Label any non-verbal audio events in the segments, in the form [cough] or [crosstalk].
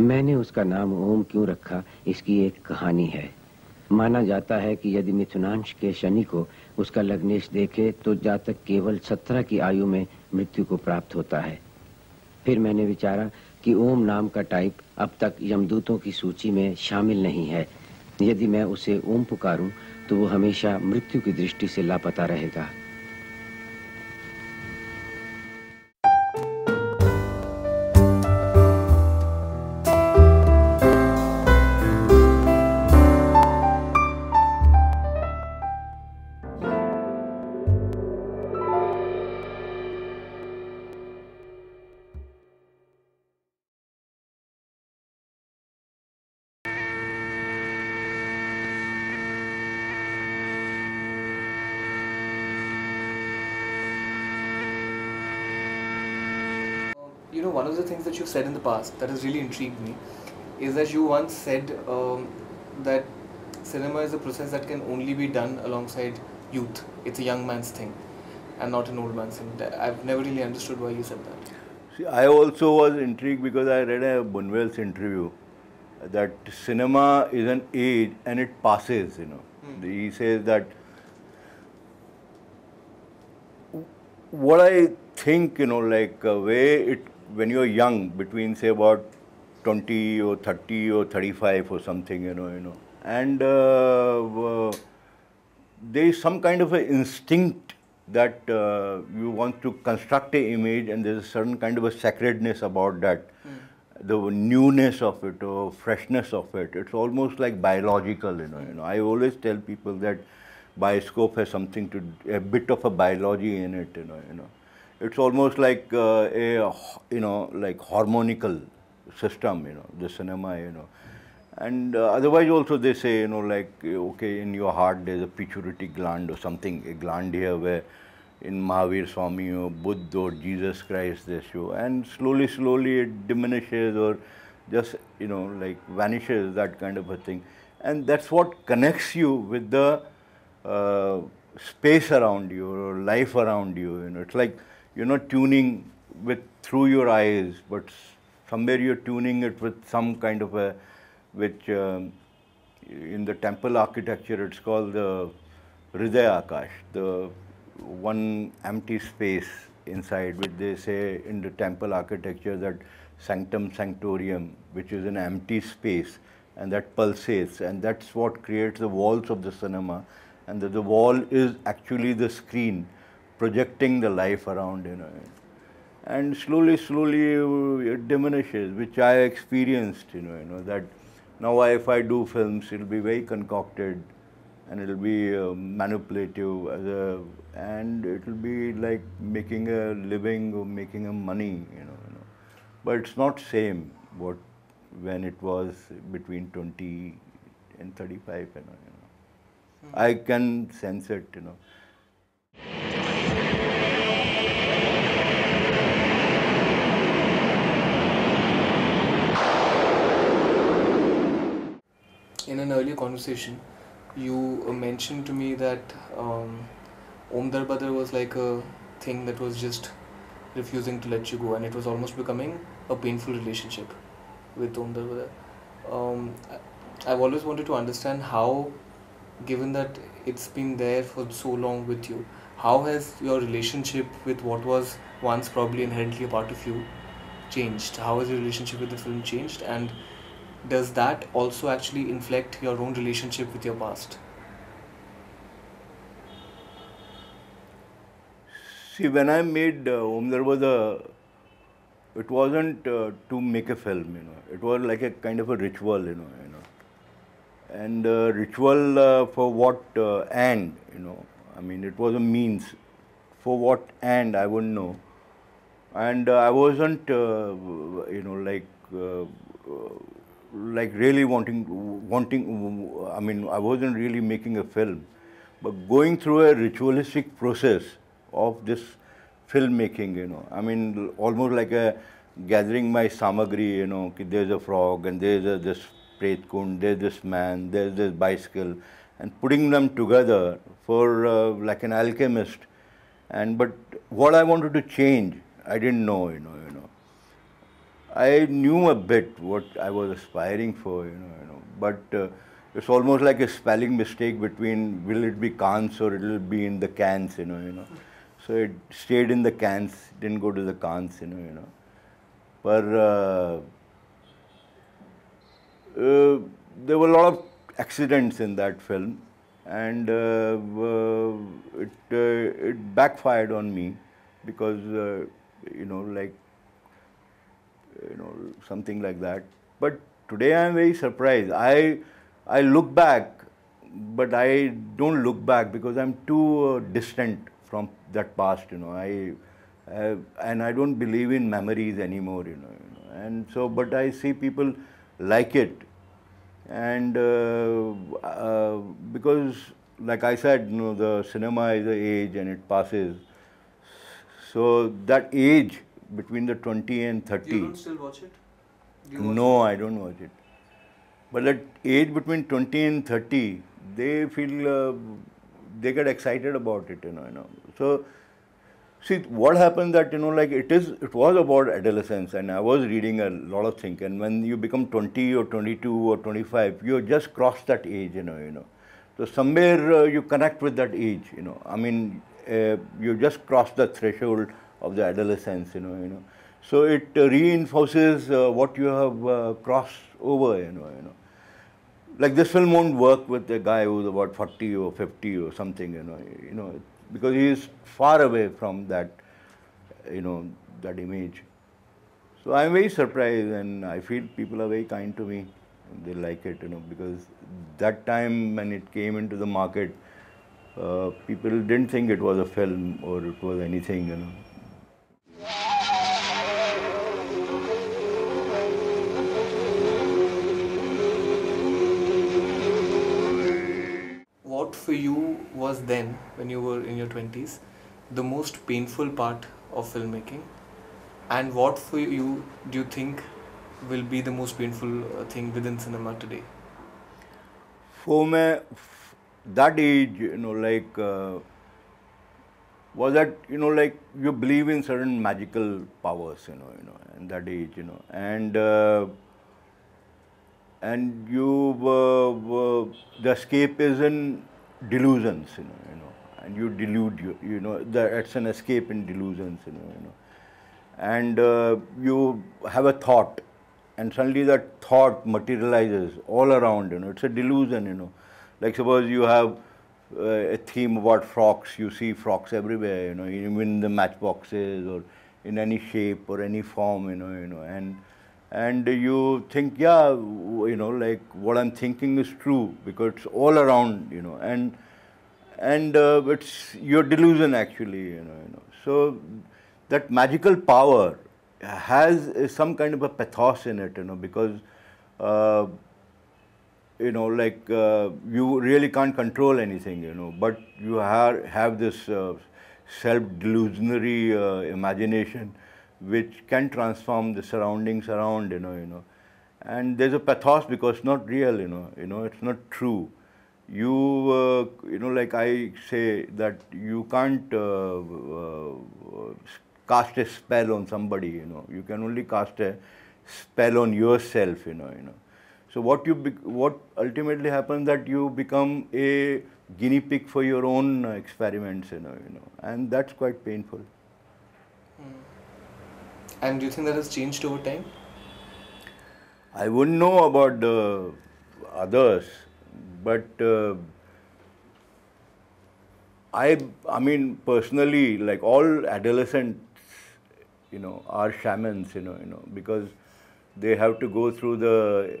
मैंने उसका नाम ओम क्यों रखा, इसकी एक कहानी है। माना जाता है कि यदि मिथुनांश के शनि को उसका लग्नेश देखे तो जातक केवल सत्रह की आयु में मृत्यु को प्राप्त होता है। फिर मैंने विचारा कि ओम नाम का टाइप अब तक यमदूतों की सूची में शामिल नहीं है। यदि मैं उसे ओम पुकारूं तो वो हमेशा मृत्यु की दृष्टि से लापता रहेगा। Said in the past that has really intrigued me is that you once said um, that cinema is a process that can only be done alongside youth. It's a young man's thing and not an old man's thing. I've never really understood why you said that. See, I also was intrigued because I read a Buñuel's interview that cinema is an age and it passes, you know. He says that what I think, you know, like uh, way it when you're young, between say about 20 or 30 or 35 or something, you know, you know, and uh, there is some kind of an instinct that uh, you want to construct an image, and there's a certain kind of a sacredness about that, the newness of it or freshness of it. It's almost like biological, you know. You know, I always tell people that bioscope has something to a bit of a biology in it, you know, you know it's almost like uh, a you know like harmonical system you know the cinema you know. And uh, otherwise also they say you know like okay in your heart there's a pituitary gland or something a gland here where in Mahavir Swami or Buddha or Jesus Christ they show. And slowly slowly it diminishes or just you know like vanishes that kind of a thing. And that's what connects you with the uh, space around you or life around you you know. It's like you're not tuning with through your eyes, but somewhere you're tuning it with some kind of a, which um, in the temple architecture it's called the Hridaya Akash, the one empty space inside, which they say in the temple architecture that sanctum sanctorium, which is an empty space, and that pulsates, and that's what creates the walls of the cinema, and that the wall is actually the screen projecting the life around, you know. And slowly, slowly it diminishes, which I experienced, you know, you know, that now if I do films, it'll be very concocted and it'll be uh, manipulative as a, and it'll be like making a living or making a money, you know, you know. But it's not same what when it was between 20 and 35, you know. You know. I can sense it, you know. Earlier conversation, you uh, mentioned to me that um, Om Darbadar was like a thing that was just refusing to let you go, and it was almost becoming a painful relationship with Om Darbadar. Um, I've always wanted to understand how, given that it's been there for so long with you, how has your relationship with what was once probably inherently a part of you changed? How has your relationship with the film changed? And does that also actually inflect your own relationship with your past? See, when I made uh, Om, there was a, it wasn't uh, to make a film, you know. It was like a kind of a ritual, you know, you know. And uh, ritual uh, for what uh, end, you know. I mean, it was a means. For what end, I wouldn't know. And uh, I wasn't, uh, you know, like, like really wanting, wanting. I mean, I wasn't really making a film, but going through a ritualistic process of this filmmaking, you know. I mean, almost like a gathering my samagri, you know, there's a frog and there's a, this Pret Kund, there's this man, there's this bicycle, and putting them together for uh, like an alchemist. And but what I wanted to change, I didn't know, you know, you know. I knew a bit what I was aspiring for, you know, you know. But uh, it's almost like a spelling mistake between will it be Cannes or it'll be in the cans, you know, you know. So it stayed in the cans, didn't go to the Cannes, you know, you know. But uh, uh, there were a lot of accidents in that film, and uh, uh, it uh, it backfired on me because you know like you know something like that. But today I am very surprised. I I look back, but I don't look back because I'm too uh, distant from that past. You know I. Uh, and I don't believe in memories anymore, you know, you know. And so, but I see people like it, and uh, uh, because, like I said, you know, the cinema is an age and it passes. So that age between the 20 and 30. You don't still watch it? You watch No, I don't watch it. But that age between 20 and 30, they feel uh, they get excited about it, you know, you know. So, see, what happened that you know, like it is, it was about adolescence, and I was reading a lot of things. And when you become 20 or 22 or 25, you just crossed that age, you know, you know. So somewhere uh, you connect with that age, you know. I mean, uh, you just crossed the threshold of the adolescence, you know, you know. So it reinforces uh, what you have uh, crossed over, you know, you know. Like this film won't work with a guy who's about 40 or 50 or something, you know, you know, because he is far away from that, you know, that image. So I'm very surprised, and I feel people are very kind to me. They like it, you know, because that time when it came into the market, uh, people didn't think it was a film or it was anything, you know. For you was then, when you were in your 20s, the most painful part of filmmaking? And what for you do you think will be the most painful uh, thing within cinema today? For me, that age, you know, like, uh, was that, you know, like you believe in certain magical powers, you know, you know, in that age, you know, and uh, and you, uh, the in delusions, you know, you know, and you delude, you, you know, that it's an escape in delusions, you know, you know, and uh, you have a thought, and suddenly that thought materializes all around, you know, it's a delusion, you know, like suppose you have uh, a theme about frocks, you see frocks everywhere, you know, even in the matchboxes or in any shape or any form, you know, you know, and and you think, yeah, you know, like what I'm thinking is true because it's all around, you know, and and uh, it's your delusion actually, you know, you know. So that magical power has uh, some kind of a pathos in it, you know, because uh, you know, like uh, you really can't control anything, you know, but you have have this uh, self-delusionary uh, imagination which can transform the surroundings around, you know, you know, and there's a pathos because it's not real, you know, you know, it's not true. You, uh, you know, like I say that you can't uh, uh, cast a spell on somebody, you know, you can only cast a spell on yourself, you know, you know. So what you what ultimately happens that you become a guinea pig for your own experiments, you know, you know, and that's quite painful. And do you think that has changed over time? I wouldn't know about the others, but uh, I I mean personally, like all adolescents, you know, are shamans, you know, you know, because they have to go through the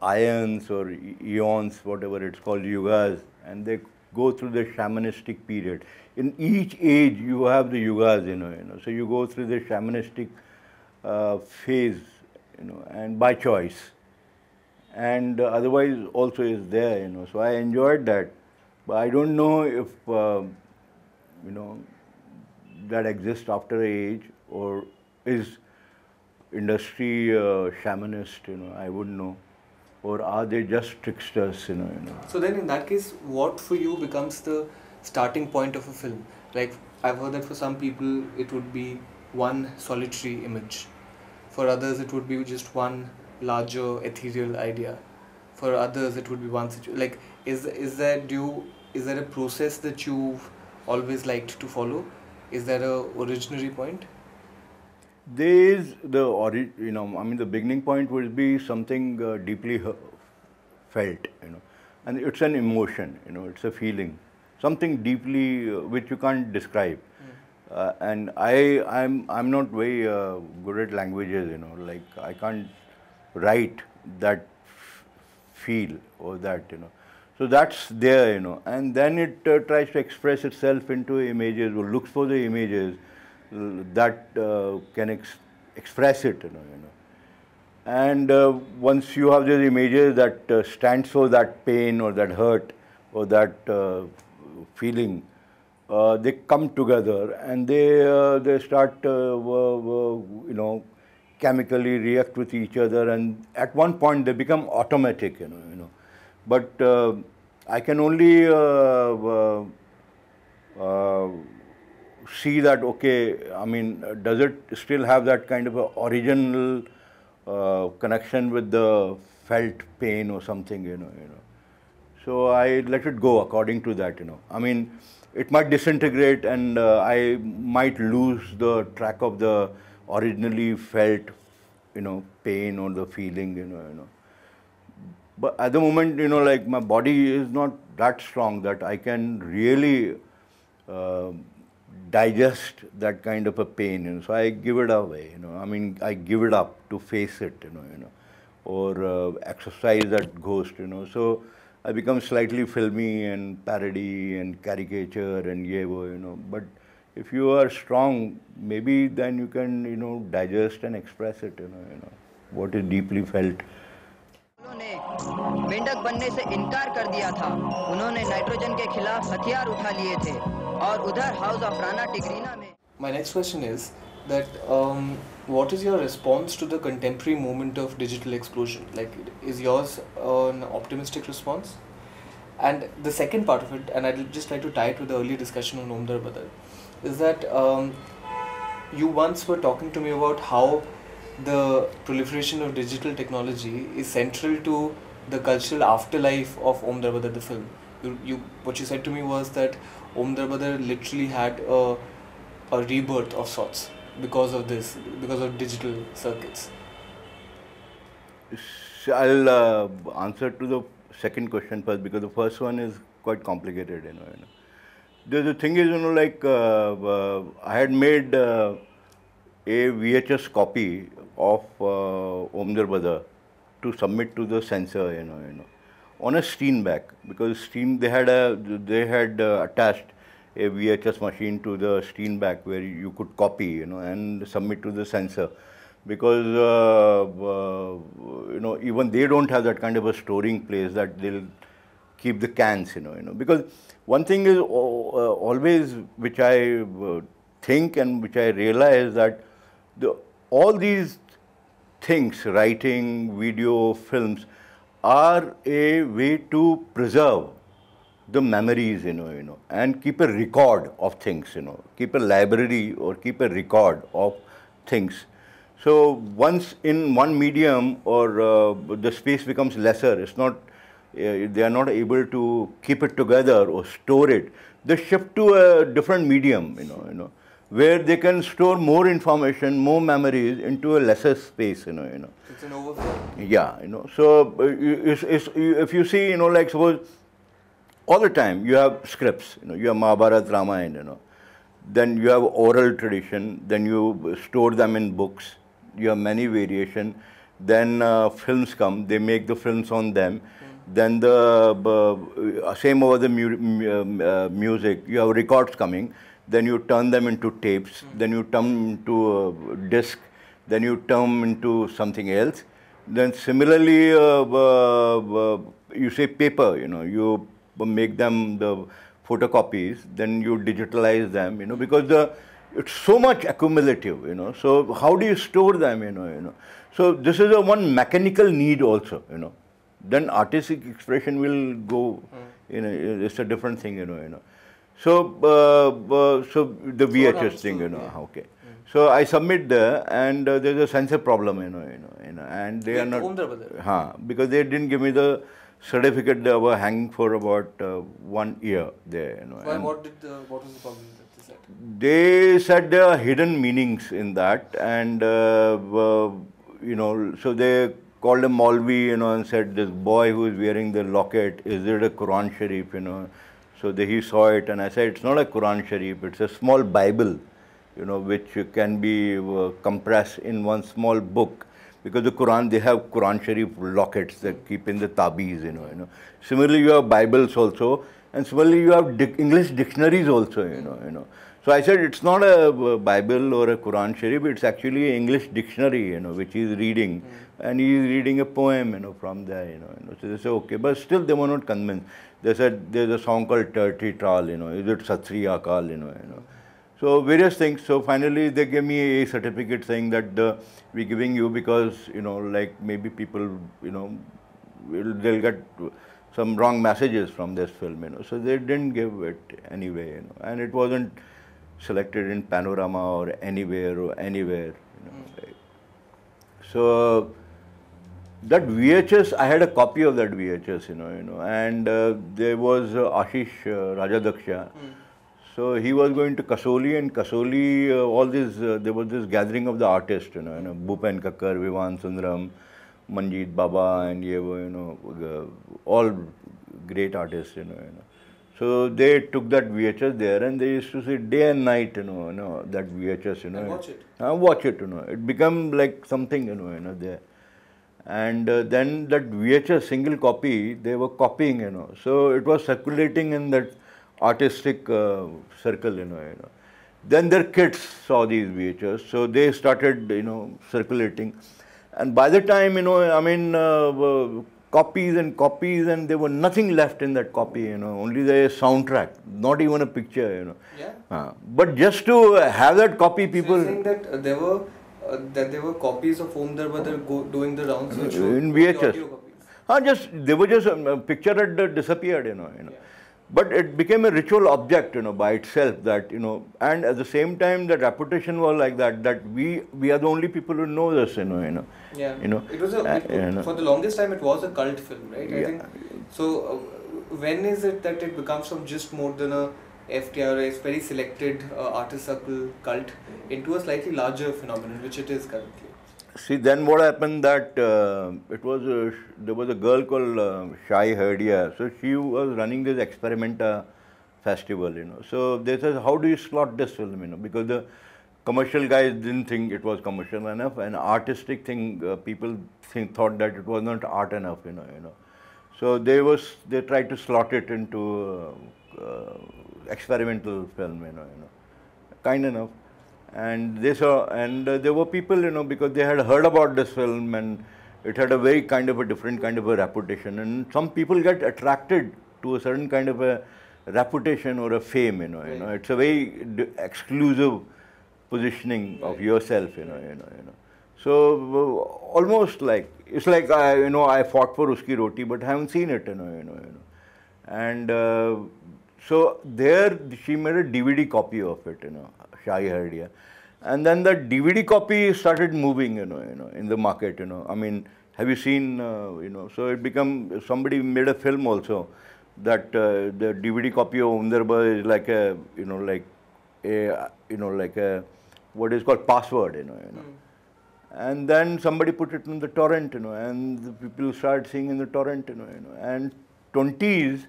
ions or eons, whatever it's called, yugas, and they go through the shamanistic period. In each age, you have the yugas, you know, you know. So you go through the shamanistic uh, phase, you know, and by choice, and uh, otherwise also is there, you know. So I enjoyed that, but I don't know if uh, you know that exists after age or is industry uh, shamanist, you know. I wouldn't know, or are they just tricksters, you know, you know. So then, in that case, what for you becomes the starting point of a film? Like I've heard that for some people it would be one solitary image. For others, it would be just one larger ethereal idea. For others, it would be one situation. Like, is is there do you, is there a process that you've always liked to follow? Is there a originary point? There is the ori- you know I mean the beginning point would be something uh, deeply felt you know, and it's an emotion you know it's a feeling, something deeply uh, which you can't describe. Uh, and I I'm I'm not very uh, good at languages you know like I can't write that f- feel or that you know. So that's there you know, and then it uh, tries to express itself into images or looks for the images that uh, can ex- express it you know. You know. And uh, once you have these images that uh, stands for that pain or that hurt or that uh, feeling, uh, they come together and they uh, they start uh, you know chemically react with each other and at one point they become automatic you know you know but I can only see that okay i mean does it still have that kind of a original uh, connection with the felt pain or something you know you know? So i let it go according to that you know. I mean it might disintegrate and uh, i might lose the track of the originally felt you know pain or the feeling you know you know. But at the moment, you know, like my body is not that strong that I can really uh, digest that kind of a pain. You know, so I give it away. You know, I mean, I give it up to face it. You know, you know, or uh, exercise that ghost. You know, so I become slightly filmy and parody and caricature and yeah, wo, you know. But if you are strong, maybe then you can, you know, digest and express it. You know, you know, what is deeply felt. उन्होंने मेंढक बनने से इनकार कर दिया था उन्होंने nitrogen के खिलाफ हथियार उठा लिए थे और उधर हाउस ऑफ राणा टिगरीना में My next question is that um, what is your response to the contemporary movement of digital explosion? Like, is yours an optimistic response? And the second part of it, and I'd just like to tie it with the earlier discussion on Om Darbadar, is that um, you once were talking to me about how the proliferation of digital technology is central to the cultural afterlife of Om Darbadar, the film. You, you, what you said to me was that Om Darbadar literally had a, a rebirth of sorts because of this, because of digital circuits. I'll uh, answer to the second question first because the first one is quite complicated. You know, you know. The, the thing is, you know, like uh, uh, I had made uh, a VHS copy of uh, Om Darbadar to submit to the censor. You know, you know, on a steam Steenbeck because steam they had a they had uh, attached a VHS machine to the steam Steenbeck where you could copy, you know, and submit to the censor because uh, uh, you know even they don't have that kind of a storing place that they'll keep the cans you know you know. Because one thing is uh, always which i uh, think and which i realize that the, all these things writing video films are a way to preserve the memories, you know, you know, and keep a record of things, you know, keep a library or keep a record of things. So once in one medium or uh, the space becomes lesser, it's not, uh, they are not able to keep it together or store it. They shift to a different medium, you know, you know, where they can store more information, more memories into a lesser space, you know, you know. It's an overflow. Yeah, you know. So uh, it's, it's, if you see, you know, like suppose all the time you have scripts, you know, you have Mahabharata, Ramayana, you know. Then you have oral tradition. Then you store them in books. You have many variation. Then uh, films come. They make the films on them. Then the uh, same over the mu- mu- uh, music. You have records coming. Then you turn them into tapes. Then you turn into a disc. Then you turn into something else. Then similarly, uh, uh, uh, you say paper. You know, you make them the photocopies. Then you digitalize them. You know, because the it's so much accumulative. You know, so how do you store them? You know, you know. So this is a one mechanical need also. You know, then artistic expression will go. You know, it's a different thing. You know, you know. So uh, uh, so the VHS thing. You know, yeah. okay. So I submit there, and uh, there's a censor problem, you know, you know, you know, and they are not. Huh, because they didn't give me the certificate. They were hanging for about uh, one year there, you know. Why? and- What did the, what was the problem that they said? they said there are hidden meanings in that, and uh, uh, you know, so they called him Maulvi, you know, and said this boy who is wearing the locket, is it a Quran Sharif, you know? So he saw it, and I said it's not a Quran Sharif, it's a small Bible, you know, which can be uh, compressed in one small book. Because the Quran, they have Quran Sharif lockets that keep in the tabis, you know, you know. Similarly, you have Bibles also, and similarly you have English dictionaries also, you know, you know. So I said it's not a uh, Bible or a Quran Sharif, it's actually an English dictionary, you know, which he is reading. And he is reading a poem, you know, from there, you know. You know. So they said, okay, but still they were not convinced. They said there's a song called Turty Tral, you know, is it Satri Akal, you know, you know. So various things. So finally they gave me a certificate saying that uh, we're giving you because, you know, like maybe people, you know, will, they'll get some wrong messages from this film, you know. So they didn't give it anyway, you know. And it wasn't selected in Panorama or anywhere or anywhere, you know. like. So that VHS, I had a copy of that VHS, you know, you know, and uh, there was uh, Ashish uh, Rajadhyaksha. So he was going to Kasauli, and Kasauli, uh, all this, uh, there was this gathering of the artists, you know, you know Bhupen Khakhar, Vivan Sundaram, Manjit Bawa, and ye wo, you know, uh, all great artists, you know, you know. So they took that VHS there, and they used to see day and night, you know, you know that VHS, you know, And watch it. uh, watch it, you know. It become like something, you know, you know, there. And uh, then that VHS single copy, they were copying, you know. So it was circulating in that artistic uh, circle, you know, you know. Then their kids saw these VHS, so they started, you know, circulating. And by the time, you know, I mean, uh, uh, copies and copies, and there were nothing left in that copy, you know, only the soundtrack, not even a picture, you know. Yeah. Uh, but just to have that copy, So people saying that there were uh, that there were copies of Om Darbadar go, doing the rounds which in VHS. copies. Ah, just they were just um, a picture had uh, disappeared, you know, you know. But it became a ritual object, you know, by itself. That you know, and at the same time, the reputation was like that. That we we are the only people who know this, you know, you know. Yeah. You know, it was a uh, it- you know. for the longest time it was a cult film, right? I Yeah. think so. Uh, when is it that it becomes from just more than a FTR, is very selected uh, artist circle cult, into a slightly larger phenomenon, which it is currently? See, then what happened that uh, it was a, there was a girl called uh, Shai Heredia. So she was running this experimenta festival, you know. So they said, how do you slot this film, you know, because the commercial guys didn't think it was commercial enough, and artistic thing uh, people think thought that it was not art enough, you know, you know. So they was they tried to slot it into uh, uh, experimental film, you know, you know, kind enough. And they saw, and uh, there were people, you know, because they had heard about this film and it had a very kind of a different kind of a reputation. And some people get attracted to a certain kind of a reputation or a fame, you know, you know. It's a very d- exclusive positioning of yourself, you know, you know, you know. So uh, almost like it's like I, you know, I fought for Uski Roti, but I haven't seen it, you know, you know, you know. And uh, so there she made a DVD copy of it, you know, Shai Heredia. And then the DVD copy started moving, you know, you know, in the market, you know. I mean, have you seen, uh, you know, so it become, somebody made a film also that uh, the DVD copy of Undarba is like a, you know, like a, you know, like a, what is called password, you know, you know. And then somebody put it in the torrent, you know, and the people started seeing in the torrent, you know, you know. And 20s,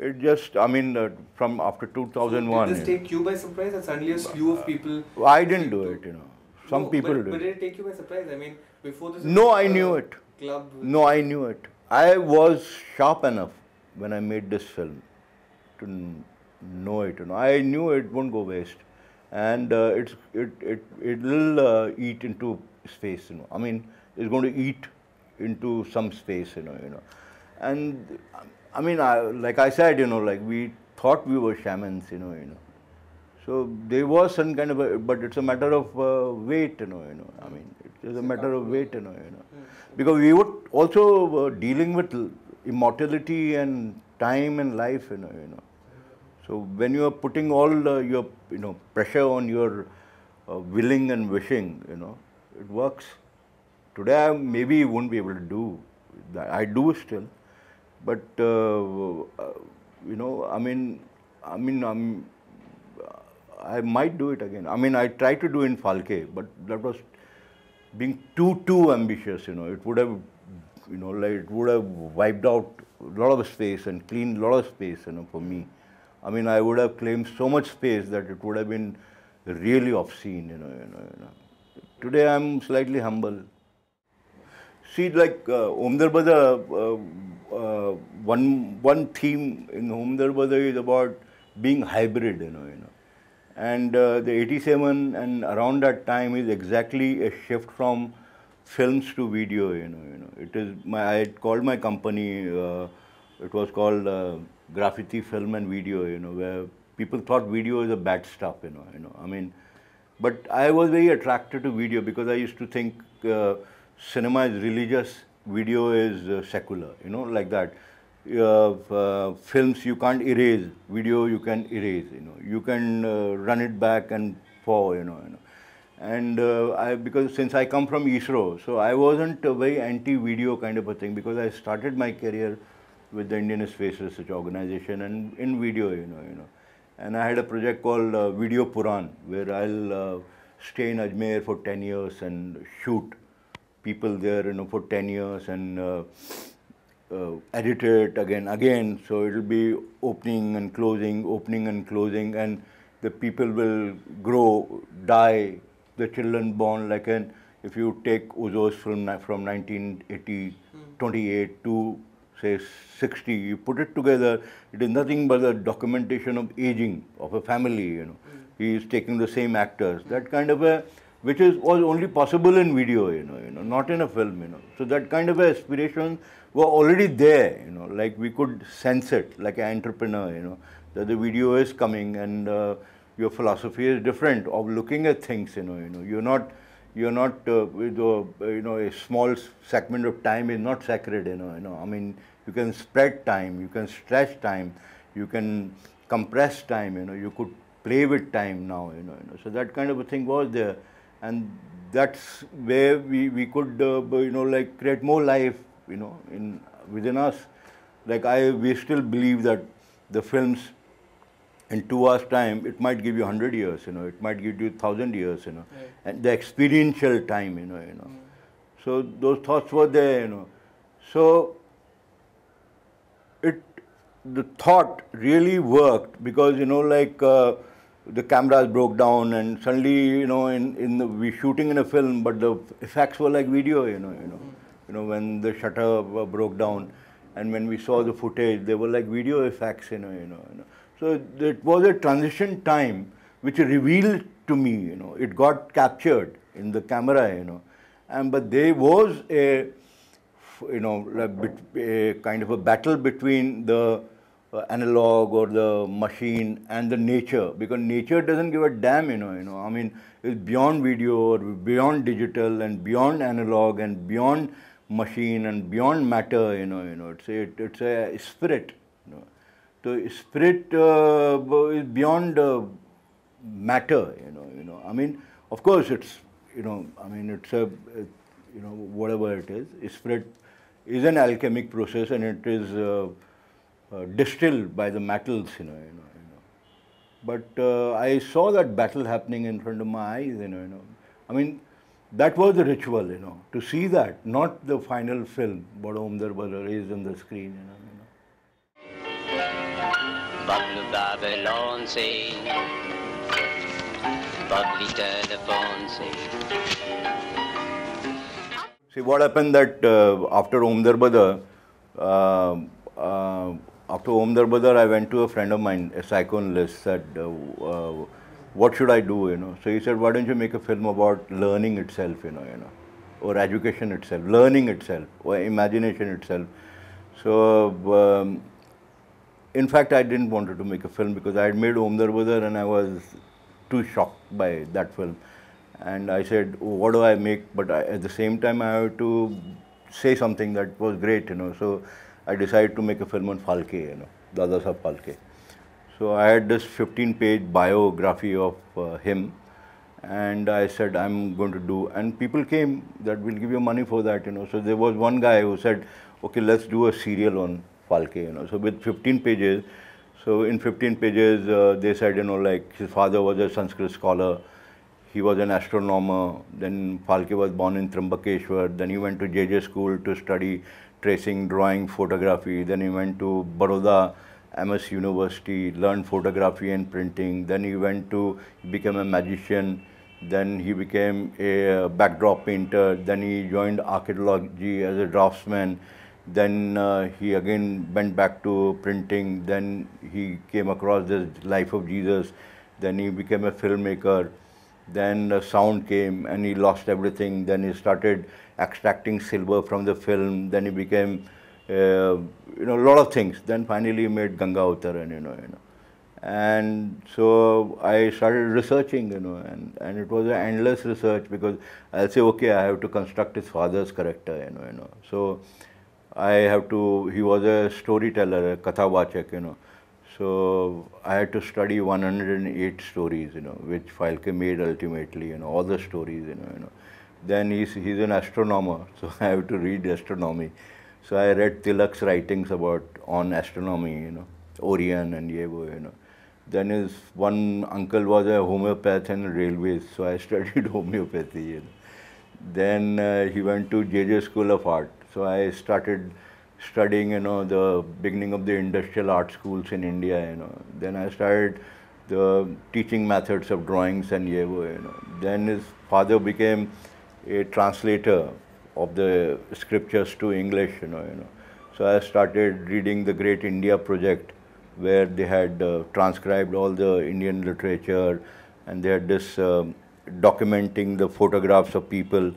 it just, I mean, uh, from after 2001. Did this take you by surprise? And suddenly a slew of people. I didn't do it, you know. Some No, people but, did. But did it take you by surprise? I mean, before this. No, I uh, knew it. Club. No, I knew it. I was sharp enough when I made this film to know it. You know, I knew it won't go waste, and uh, it's it it it will uh, eat into space. You know, I mean, it's going to eat into some space. You know, you know, and I mean, I, like I said, you know, like we thought we were shamans. You know, you know. So there was some kind of a, but it's a matter of uh, weight, you know, you know. I mean, it is a matter of weight, you know, you know. Because we were also uh, dealing with immortality and time and life, you know, you know. So when you are putting all uh, your, you know, pressure on your uh, willing and wishing, you know, it works. Today, I maybe won't be able to do that. I do still, but uh, uh, you know, I mean, I mean, I'm, I might do it again. I mean, I tried to do in Phalke, but that was being too too ambitious. You know, it would have, you know, like it would have wiped out a lot of space and cleaned a lot of space. You know, for me. I mean, I would have claimed so much space that it would have been really obscene. You know, you know. You know. Today, I'm slightly humble. See, like uh, uh, uh, one one theme in Om is about being hybrid, you know, you know. And uh, the 87 and around that time is exactly a shift from films to video, you know, you know. It is my I had called my company. Uh, it was called Graffiti Film and Video, you know, where people thought video is a bad stuff, you know, you know. I mean, but I was very attracted to video because I used to think uh, cinema is religious, video is uh, secular, you know, like that. Uh, uh, films you can't erase, video you can erase, you know. You can uh, run it back and for, you know, you know. And uh, I, because since I come from ISRO, so I wasn't a very anti-video kind of a thing because I started my career with the Indian Space Research Organization and in video, you know, you know. And I had a project called Video Puran, where I'll stay in Ajmer for 10 years and shoot people there, you know, for 10 years and uh, uh, edit it again, again. So it'll be opening and closing, opening and closing, and the people will grow, die, the children born like an, if you take Ozu's film from 1980, 28 to say 60, you put it together, it is nothing but a documentation of aging of a family, you know. He is taking the same actors, that kind of a, which is was only possible in video, you know, you know, not in a film, you know. So that kind of aspirations were already there, you know, like we could sense it, like an entrepreneur, you know, that the video is coming and uh, your philosophy is different of looking at things, you know, you know, you're not, you're not uh, you know, a small segment of time is not sacred, you know, you know, I mean, you can spread time, you can stretch time, you can compress time, you know, you could play with time now, you know, you know, so that kind of a thing was there, and that's where we, we could, uh, you know, like create more life, you know, in within us. Like I, we still believe that the films in two hours time, it might give you 100 years, you know, it might give you 1,000 years, you know, Right. and the experiential time, you know, you know. So those thoughts were there, you know. So it, the thought really worked because, you know, like uh, the cameras broke down and suddenly, you know, in, in the, we shooting in a film, but the effects were like video, you know, you know. Hmm. You know, when the shutter broke down and when we saw the footage, they were like video effects, you know, you know, you know. So it was a transition time which revealed to me, you know, it got captured in the camera, you know. And but there was a, you know, like a kind of a battle between the uh, analog or the machine and the nature because nature doesn't give a damn, you know, you know. I mean, it's beyond video or beyond digital and beyond analog and beyond machine and beyond matter, you know, you know. It's a, it's a spirit, you know. So spirit uh, is beyond uh, matter, you know, you know. I mean, of course, it's, you know, I mean, it's a, it, you know, whatever it is. Spirit is an alchemic process, and it is uh, distilled by the metals, you know. You know, you know. But uh, I saw that battle happening in front of my eyes, you know, you know. I mean, that was the ritual, you know, to see that, not the final film, but Omdar was raised on the screen, you know. You know. Bubble Babylon say, bubbly telephone say. See what happened that uh, after Om Bada, uh, uh, after Om Darbadar, I went to a friend of mine, a psychoanalyst, said, uh, uh, what should I do, you know? So he said, why don't you make a film about learning itself, you know, you know, or education itself, learning itself, or imagination itself. So, um, in fact, I didn't want to make a film because I had made Om Darbadar and I was too shocked by that film. And I said, oh, what do I make? But I, at the same time, I have to say something that was great, you know. So I decided to make a film on Phalke, you know, Dada Saheb Phalke. So I had this 15-page biography of uh, him, And I said, I'm going to do, and people came that will give you money for that, you know. So there was one guy who said, okay, let's do a serial on Phalke, you know. So with 15 pages, so in 15 pages, uh, they said, you know, like his father was a Sanskrit scholar, he was an astronomer. Then Phalke was born in Trimbakeshwar. Then he went to JJ school to study tracing, drawing, photography. Then he went to Baroda MS University, learned photography and printing. Then he went to become a magician. Then he became a backdrop painter. Then he joined archaeology as a draftsman. Then uh, he again went back to printing. Then he came across the life of Jesus. Then he became a filmmaker. Then the sound came and he lost everything. Then he started extracting silver from the film. Then he became, uh, you know, a lot of things. Then finally he made Ganga Avtaran, you know, you know. And so I started researching, you know, and, and it was an endless research because I'll say, okay, I have to construct his father's character, you know, you know. So I have to, he was a storyteller, a kathavachak, you know. So I had to study 108 stories, you know, which Phalke made ultimately, you know, all the stories, you know, you know. Then he's, he's an astronomer, [laughs] so I have to read astronomy. So I read Tilak's writings about on astronomy, you know, Orion and Yevo, you know. Then his one uncle was a homeopath and railways, so I [laughs] studied homeopathy. You know. Then uh, he went to JJ School of Art, so I started studying, you know, the beginning of the industrial art schools in India, you know. Then I started the teaching methods of drawings and Yevo, you know. Then his father became a translator of the scriptures to English, you know, you know. So I started reading the Great India Project, where they had uh, transcribed all the Indian literature, and they had this um, documenting the photographs of people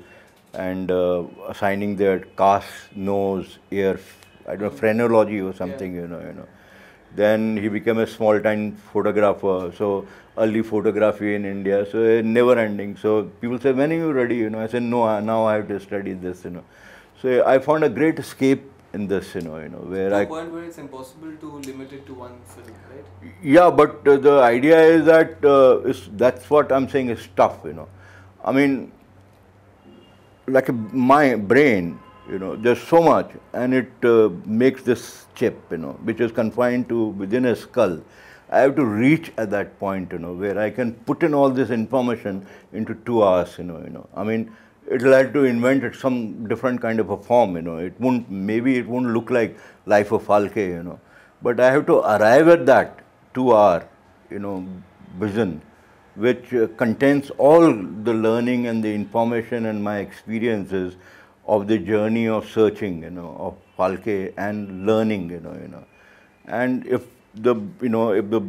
and uh, assigning their caste, nose, ear, I don't know, phrenology or something, you know, you know. Then he became a small-time photographer. So early photography in India, so uh, never ending. So people say, when are you ready? You know, I said, no, now I have to study this. You know, so I found a great escape in this. You know, you know, where to I point where it's impossible to limit it to one film, right? yeah, but uh, the idea is that uh, is, that's what I'm saying is tough, you know. I mean, like a, my brain, you know, there's so much, and it uh, makes this chip, you know, which is confined to within a skull. I have to reach at that point, you know, where I can put in all this information into two hours, you know, you know. I mean, it'll have to invent some different kind of a form, you know. It won't, maybe it won't look like Life of Phalke, you know. But I have to arrive at that two hour, you know, vision, which uh, contains all the learning and the information and my experiences of the journey of searching, you know, of Phalke and learning, you know, you know. And if the, you know, if the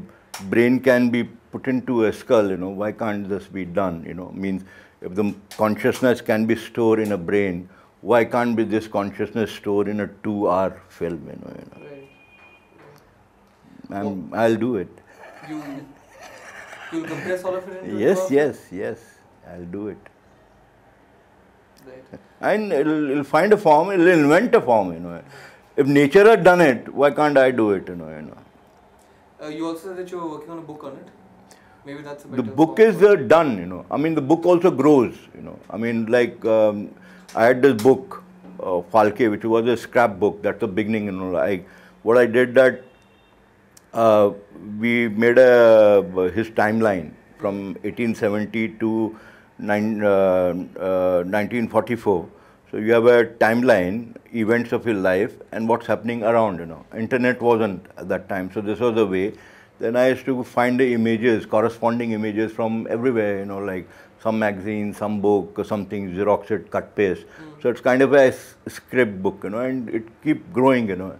brain can be put into a skull, you know, why can't this be done, you know, means if the consciousness can be stored in a brain, why can't be this consciousness stored in a two-hour film, you know, you know. Right. I'm, I'll do it. You you'll compress all of it into Yes, yes, yes, I'll do it. Right. And it'll, it'll find a form, it'll invent a form, you know. If nature had done it, why can't I do it, you know, you know. Uh, you also said that you were working on a book on it. Maybe that's a The book is uh, done, you know. I mean, the book also grows, you know. I mean, like, um, I had this book, uh, Phalke, which was a scrapbook. That's the beginning, you know. I, what I did that, uh, we made a, his timeline from 1870 to nine, uh, uh, 1944. So you have a timeline, events of his life, and what's happening around. You know, internet wasn't at that time, so this was the way. Then I used to find the images, corresponding images from everywhere. You know, like some magazine, some book, something, Xerox it, cut paste. So it's kind of a script book, you know, and it keep growing. You know,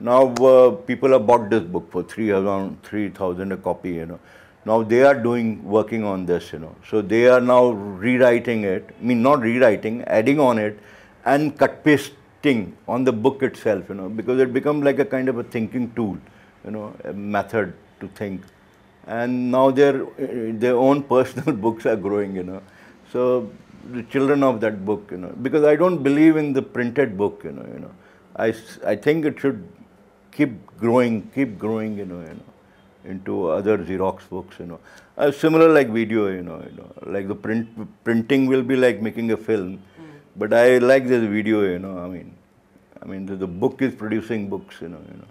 now uh, people have bought this book for three around three thousand a copy. You know, now they are doing working on this. You know, so they are now rewriting it. I mean, not rewriting, adding on it, and cut pasting on the book itself. You know, because it becomes like a kind of a thinking tool. You know, a method to think. And now their their own [laughs] personal books are growing. You know, so the children of that book. You know, because I don't believe in the printed book. You know, you know, I I think it should keep growing, keep growing, you know, you know. Into other Xerox books, you know. Uh, similar like video, you know, you know, like the print printing will be like making a film, but I like this video, you know. I mean, I mean the, the book is producing books, you know, you know,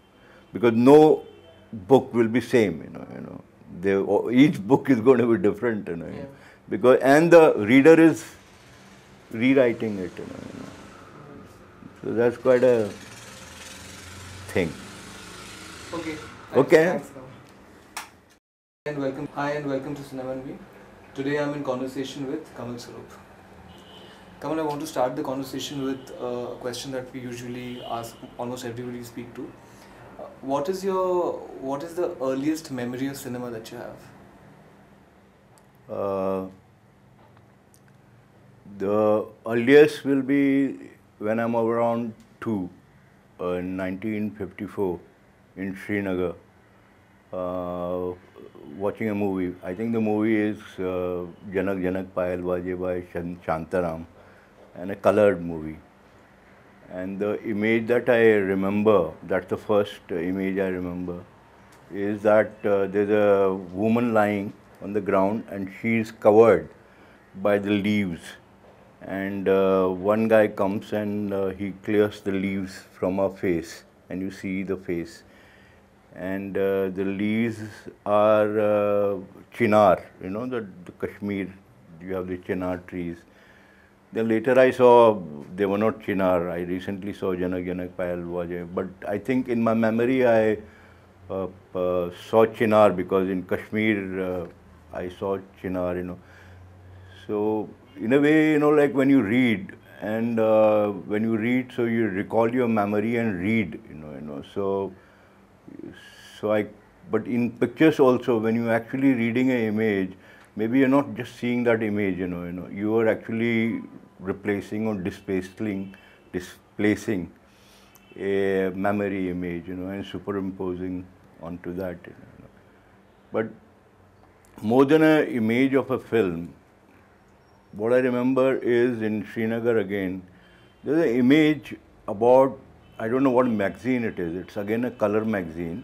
because no book will be same, you know, you know. They, each book is going to be different, you know, Yeah. because and the reader is rewriting it, you know, you know. So that's quite a thing. Okay. Okay. Thanks. And welcome. Hi and welcome to Cinema and Me. Today I'm in conversation with Kamal Swaroop. Kamal, I want to start the conversation with a question that we usually ask almost everybody we speak to. Uh, what is your what is the earliest memory of cinema that you have? Uh, the earliest will be when I'm around two, uh, in 1954, in Srinagar, uh, watching a movie. I think the movie is uh, Janak Janak Payal Baje by Shan- Shantaram, and a colored movie. And the image that I remember, that's the first image I remember, is that uh, there's a woman lying on the ground and she's covered by the leaves. And uh, one guy comes and uh, he clears the leaves from her face, and you see the face. And uh, the leaves are uh, chinar, you know, the, the Kashmir, you have the chinar trees. Then later I saw they were not Chinar. I recently saw Janak Payal Vaje. But I think in my memory I uh, uh, saw Chinar because in Kashmir uh, I saw Chinar, you know. So in a way, you know, like when you read and uh, when you read, so you recall your memory and read, you know, you know. So so I, but in pictures also, when you're actually reading an image, maybe you're not just seeing that image, you know, you know, you are actually replacing or displacing, displacing a memory image, you know, and superimposing onto that. You know. But more than an image of a film, what I remember is in Srinagar again, there's an image about, I don't know what magazine it is, it's again a color magazine,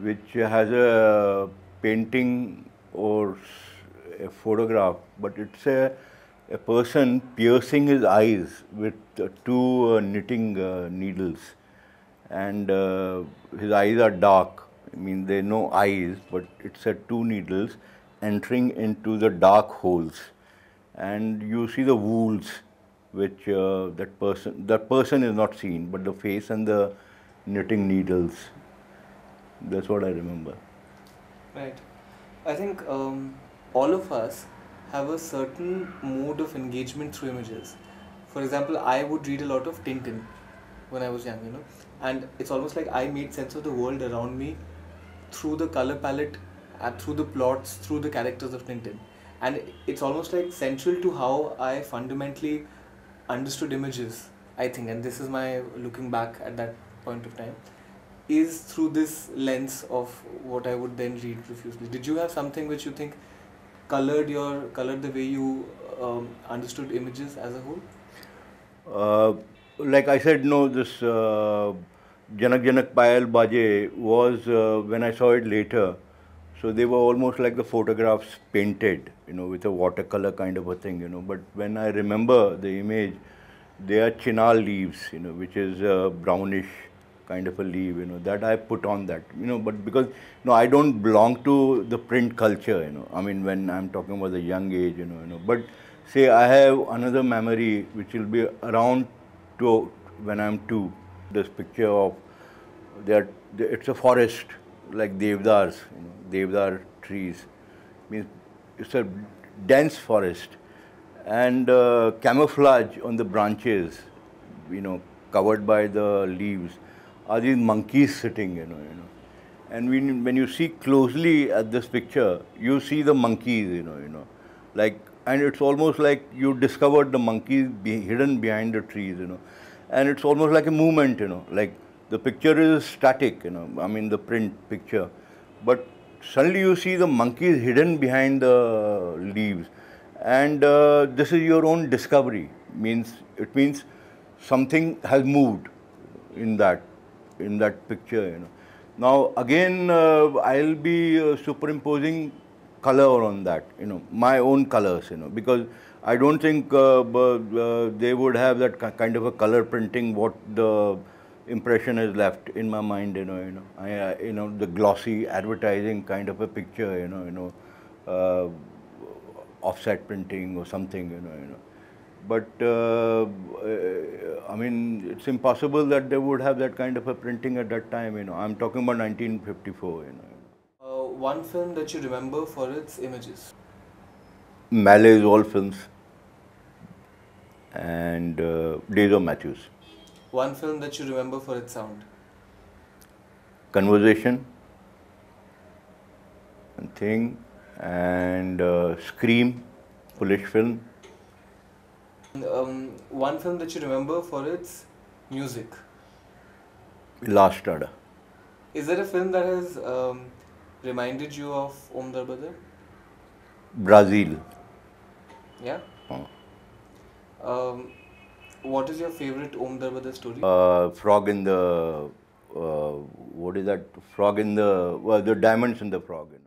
which has a painting or a photograph, but it's a, a person piercing his eyes with two uh, knitting uh, needles. And uh, his eyes are dark. I mean, there are no eyes, but it's a two needles entering into the dark holes. And you see the wools which uh, that person that person is not seen, but the face and the knitting needles. That's what I remember. Right. I think um, all of us have a certain mode of engagement through images. For example, I would read a lot of Tintin when I was young, you know, and it's almost like I made sense of the world around me through the color palette, through the plots, through the characters of Tintin. And it's almost like central to how I fundamentally understood images, I think, and this is my looking back at that point of time, is through this lens of what I would then read profusely. Did you have something which you think colored your colored the way you um, understood images as a whole? Uh, like I said, no, this uh, Janak Janak Payal Baje was uh, when I saw it later. So they were almost like the photographs painted, you know, with a watercolor kind of a thing, you know. But when I remember the image, they are chinar leaves, you know, which is a brownish kind of a leaf, you know, that I put on that, you know, but because, no, I don't belong to the print culture, you know, I mean, when I'm talking about the young age, you know, you know, but say I have another memory which will be around to when I'm two, this picture of that it's a forest like devdars, you know, devdar trees, means it's a dense forest and uh, camouflage on the branches, you know, covered by the leaves, are these monkeys sitting, you know, you know. And when, when you see closely at this picture, you see the monkeys, you know, you know, like, and it's almost like you discovered the monkeys be hidden behind the trees, you know, and it's almost like a movement, you know, like the picture is static, you know, I mean the print picture, but suddenly you see the monkeys hidden behind the leaves, and uh, this is your own discovery. Means it means something has moved in that in that picture, you know. Now again, uh, I'll be uh, superimposing color on that, you know, my own colors, you know, because I don't think uh, uh, they would have that kind of a color printing what the impression is left in my mind, you know, you know, I, uh, you know, the glossy advertising kind of a picture, you know, you know, uh, offset printing or something, you know, you know. But uh, uh, I mean, it's impossible that they would have that kind of a printing at that time, you know. I'm talking about 1954, you know. Uh, one film that you remember for its images. Malle's all films and uh, Days of Matthews. One film that you remember for its sound. Conversation and Thing and uh, Scream, Polish film. Um, one film that you remember for its music. Last Order. Is there a film that has um, reminded you of Om Darbadar? Brazil. Yeah. Oh. Um, what is your favorite Om Darbadar story? Uh, frog in the, uh, what is that? Frog in the, well, the diamonds in the frog. Know.